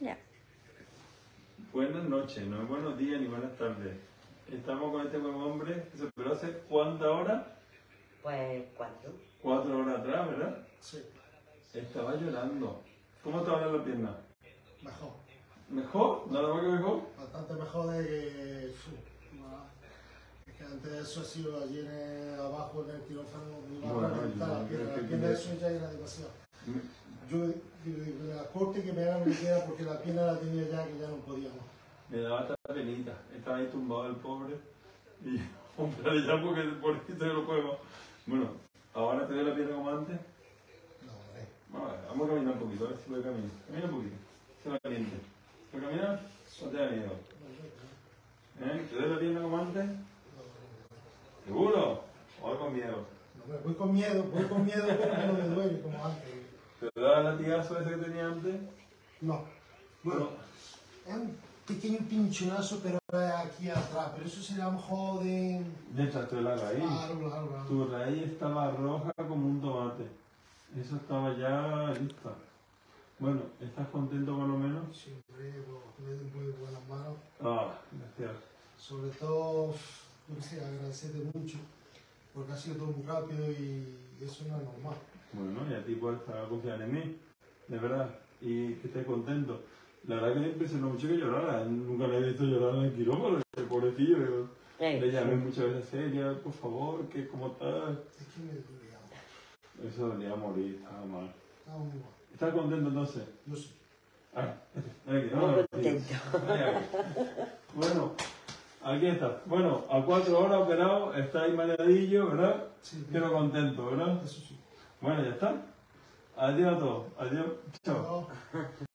Ya. Buenas noches, no es buenos días ni buenas tardes. Estamos con este buen hombre que se operó hace cuántas horas? Pues cuatro. Cuatro horas atrás, ¿verdad? Sí, Estaba llorando. ¿Cómo te ahora la pierna? mejor. ¿Mejor? ¿Nada más que mejor? Bastante mejor de que. Es que antes de eso ha sido allí en el- abajo en el quirófano, me iba Bueno, la pierna. La pierna eso ya era demasiado. Me, Yo la corte que me hagan me queda porque la pierna la tenía ya que ya no podía más. me daba esta penita. Estaba ahí tumbado el pobre. Y hombre, ya porque por esto yo lo puedo. Bueno, ahora te doy la pierna como antes. No. Vamos a ver, vamos a caminar un poquito, a ver si puede caminar. Camina un poquito. Se valiente. ¿Puede caminar? No te da miedo. ¿Eh? ¿Te doy la pierna como antes? ¿Seguro? ¿O voy con miedo? No, voy con miedo, voy con miedo porque no me duele como antes. ¿Te da el latigazo ese que tenía antes? No. Bueno, es un pequeño pinchonazo, pero aquí atrás. Pero eso será a lo mejor de. La raíz. Claro, claro, claro. Tu raíz estaba roja como un tomate. Eso estaba ya lista. Bueno, ¿estás contento por lo menos? Siempre pues, de muy buenas manos. Ah, gracias. Sobre todo, no sé, agradecerte mucho, porque ha sido todo muy rápido y eso no es normal. Bueno, y a ti por estar confiar en mí, de verdad, y que estés contento. La verdad que me impresionó mucho que llorara. Nunca le he visto llorar en el quirófano, el pobrecillo. Eh, Le llamé muchas veces seria, por favor, que como estás. Es que me dolía. Eso dolía a morir, estaba mal. Estaba muy mal. ¿Estás contento entonces? Yo sí. Ah, aquí, Muy vámonos. contento. Bueno, aquí está. Bueno, a cuatro horas operado, está ahí mareadillo, ¿verdad? Sí, Pero contento, ¿verdad? eso sí. Bueno, ya está. Adiós a todos. Adiós. Chao.